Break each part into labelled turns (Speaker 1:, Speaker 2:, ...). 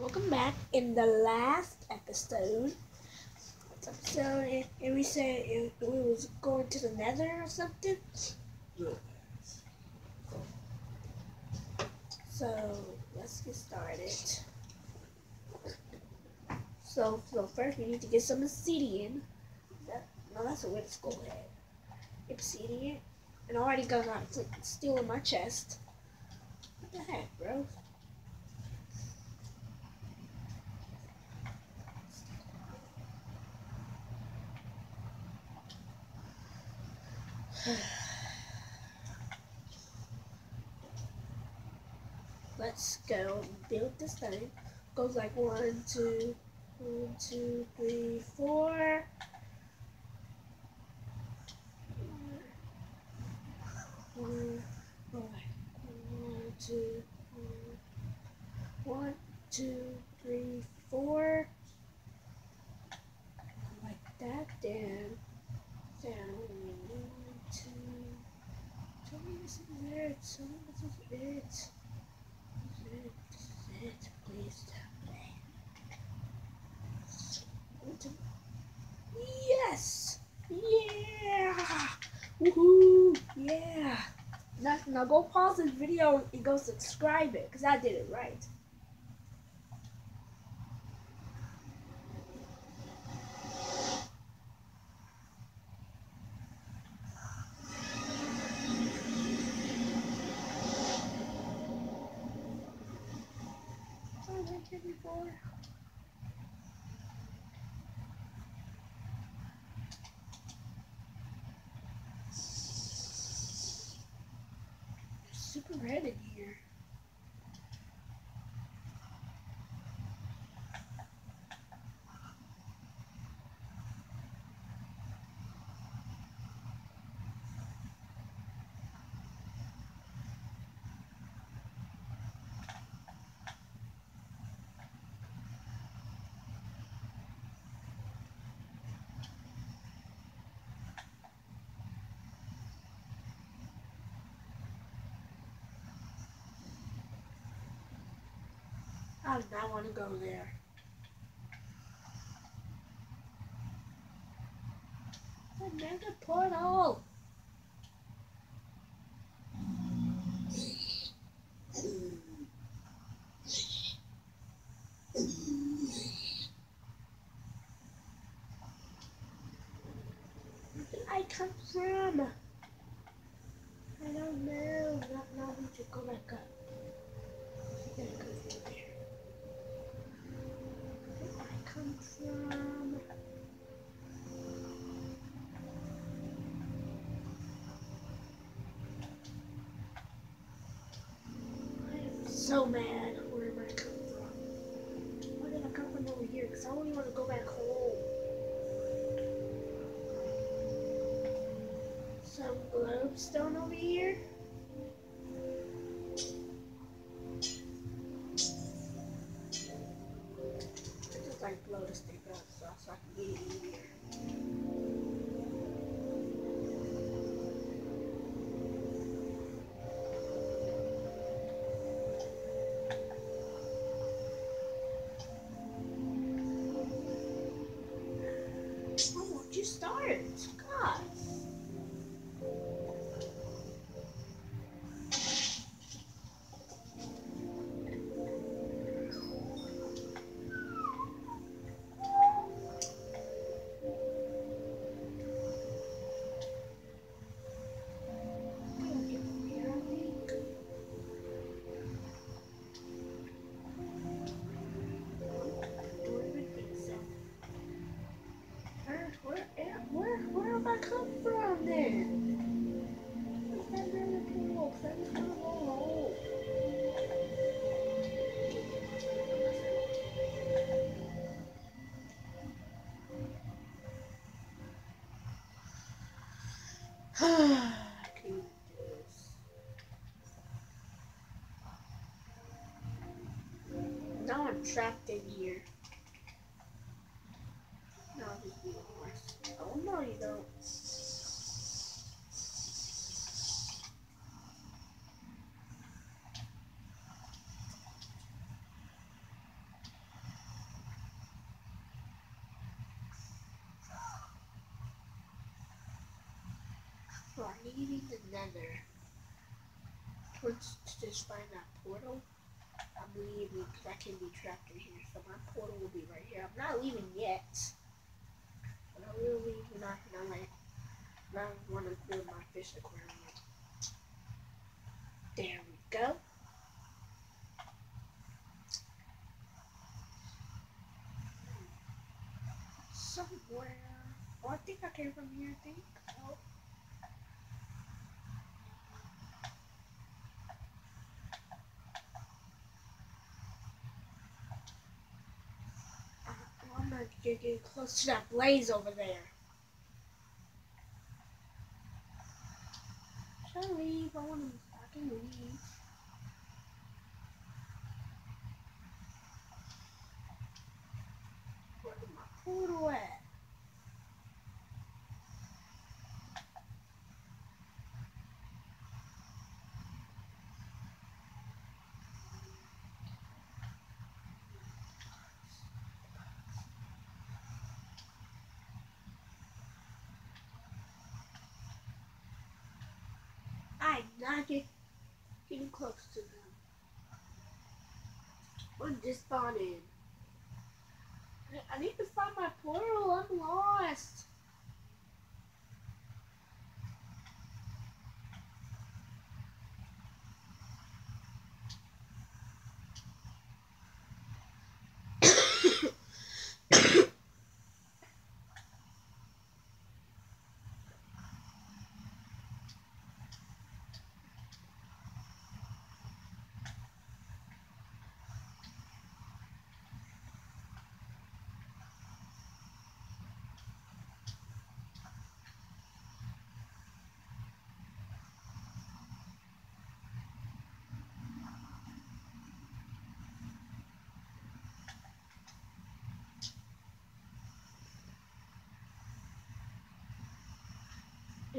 Speaker 1: welcome back. In the last episode, episode, eh, and we said we was going to the Nether or something. So let's get started. So, so first we need to get some obsidian. That, no, that's a red skull head. Obsidian, and I already got that steel in my chest. What the heck, bro? Let's go build this thing. Goes like one, two, one, two, three, four. One, one, two, one, two, three, four. Like that, down, down, one, two. Tell me this is it. Me this is it. This is it. This is it. Please tell me. Yes! Yeah! Woohoo! Yeah! Now, now go pause this video and go subscribe it, because I did it right. Oh, like it before. It's super red in here. I do not want to go there. Another portal. Where did I come from? I don't know. Now, now we should go back up. We gotta go through there. Where did I come from? I am so mad. Where am I coming from? Why did I come from over here? Because I only want to go back home. Some glowstone over here. now I'm trapped in here. Oh, no, you don't. Oh, I need the nether. Let's just find that portal. I'm leaving because I can be trapped in here. So my portal will be right here. I'm not leaving yet. But I will leave when I can. I like, I want to build my fish aquarium. There we go. Somewhere. Oh, I think I came from here, I think. Oh. I'm gonna get, get close to that blaze over there. I want to. Can leave. Where's my portal at? I'm not get, getting close to them. I'm just spawning. I- I need to find my portal. I'm lost.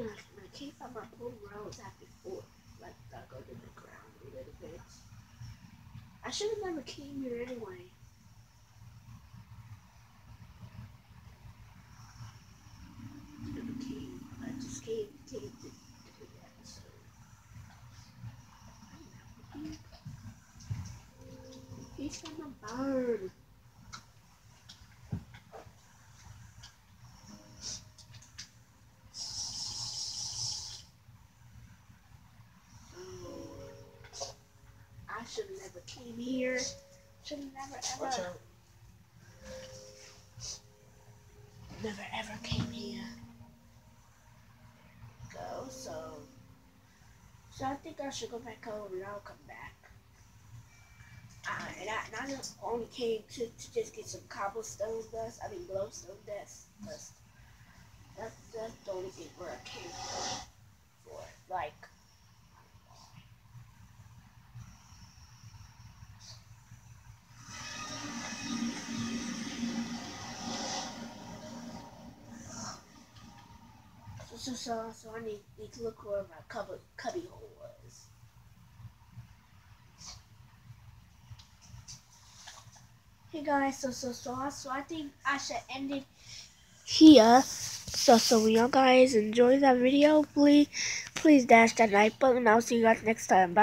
Speaker 1: And I, I find my I was at before. Like, I go to the ground a little bit. I should have never came here anyway. I just came. He's bird. I should have never came here. Should never ever, never ever came here. Go so. So I think I should go back home and I'll come back. Uh, and I, and I just only came to, to just get some cobblestone dust. I mean glowstone dust. dust. That's that's the only thing where I came from. For like. So, so, so, I need, need to look where my cubby, cubby hole was. Hey guys, so, so, so, so I think I should end it here. So, so, y'all guys enjoy that video, please, please dash that like button. I'll see you guys next time. Bye.